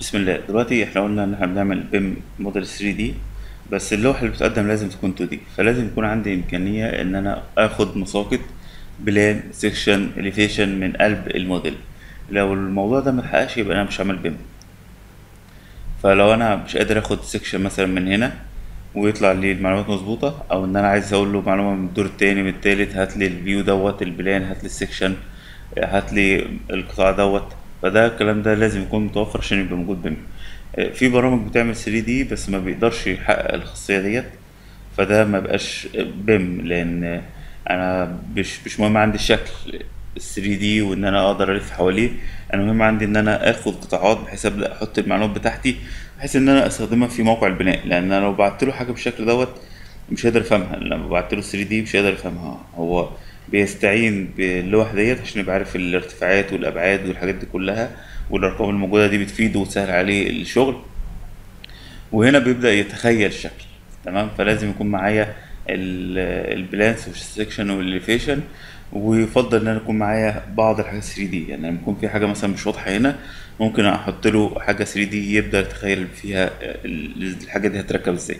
بسم الله. دلوقتي إحنا قلنا ان إحنا بنعمل BIM model 3D بس اللوحة اللي بتقدم لازم تكون 2D فلازم يكون عندي إمكانية إن أنا آخد مساقط plan section elevation من قلب الموديل. لو الموضوع ده متحققش يبقى أنا مش هعمل BIM. فلو أنا مش قادر آخد section مثلا من هنا ويطلع لي المعلومات مظبوطة أو إن أنا عايز أقول له معلومة من الدور التاني من التالت هات لي ال view دوت ال plan هات لي ال section هات لي القطاع دوت. فده الكلام ده لازم يكون متوفر عشان يبقى موجود بيم في برامج بتعمل 3 دي بس ما بيقدرش يحقق الخاصية ديت فده ما بقاش بيم لأن أنا مش مش مهم عندي الشكل ال 3 دي وإن أنا أقدر ألف حواليه. أنا مهم عندي إن أنا آخد قطاعات بحيث ابدا أحط المعلومات بتاعتي بحيث إن أنا أستخدمها في موقع البناء. لأن أنا لو بعت له حاجة بالشكل دوت مش هيقدر يفهمها لما بعت له 3 دي مش هيقدر يفهمها هو بيستعين باللوح ديت عشان يبقى عارف الارتفاعات والأبعاد والحاجات دي كلها والأرقام الموجودة دي بتفيده وتسهل عليه الشغل. وهنا بيبدأ يتخيل الشكل تمام؟ فلازم يكون معايا ال- ال plans وال section وال elevation ويفضل إن أنا يكون معايا بعض الحاجات 3D. يعني لما يكون في حاجة مثلا مش واضحة هنا ممكن أحط له حاجة 3D يبدأ يتخيل فيها ال- الحاجة دي هتركب إزاي.